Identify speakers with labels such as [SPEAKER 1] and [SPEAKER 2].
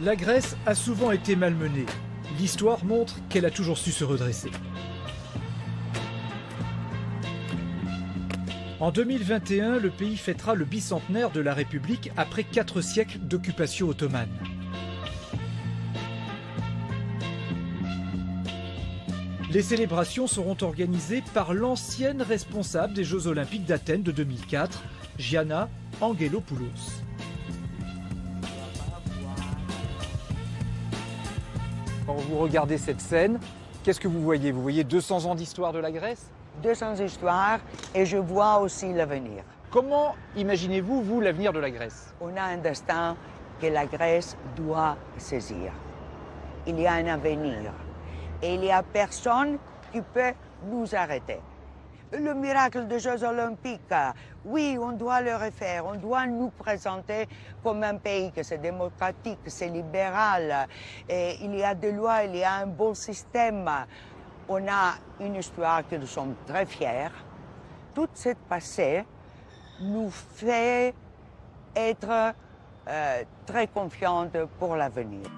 [SPEAKER 1] La Grèce a souvent été malmenée. L'histoire montre qu'elle a toujours su se redresser. En 2021, le pays fêtera le bicentenaire de la République après quatre siècles d'occupation ottomane. Les célébrations seront organisées par l'ancienne responsable des Jeux Olympiques d'Athènes de 2004, Gianna Angelopoulos. Quand vous regardez cette scène, qu'est-ce que vous voyez? Vous voyez 200 ans d'histoire de la Grèce?
[SPEAKER 2] 200 histoires et je vois aussi l'avenir.
[SPEAKER 1] Comment imaginez-vous, vous, l'avenir de la Grèce?
[SPEAKER 2] On a un destin que la Grèce doit saisir. Il y a un avenir et il n'y a personne qui peut nous arrêter. Le miracle des Jeux olympiques, oui, on doit le refaire, on doit nous présenter comme un pays que c'est démocratique, c'est libéral, il y a des lois, il y a un bon système. On a une histoire que nous sommes très fiers. Toute cette passé nous fait être euh, très confiantes pour l'avenir.